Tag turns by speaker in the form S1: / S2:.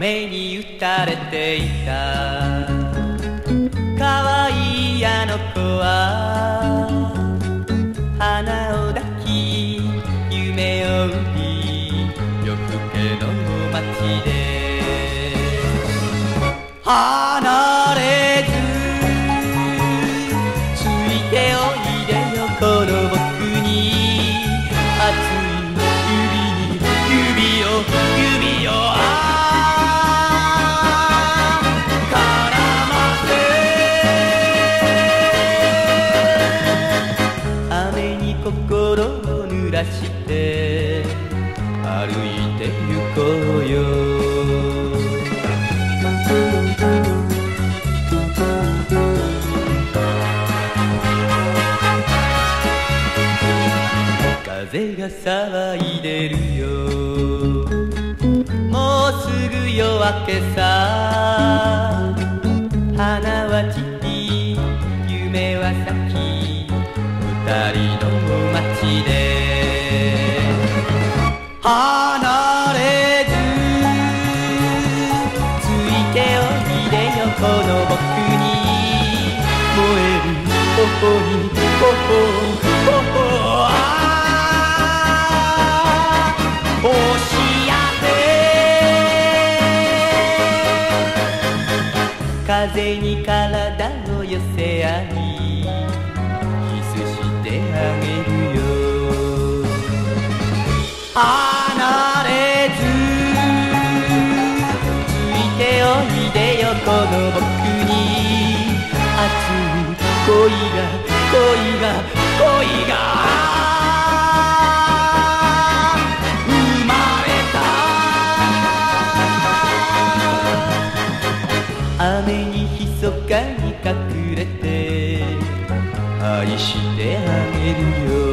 S1: 雨に打たれていた。可愛いあの子は花を抱き夢を売り夜更けの街で。離らして歩いて行こうよ。風が騒いでるよ。もうすぐ夜明けさ。花は散り夢は咲き二人の街で。離れずついておいでよこの僕に燃える頬に頬頬ああ押し当て風に体を寄せ合いキスしてあげるよ離恋が恋が恋が雨に密かに隠れて愛してあげるよ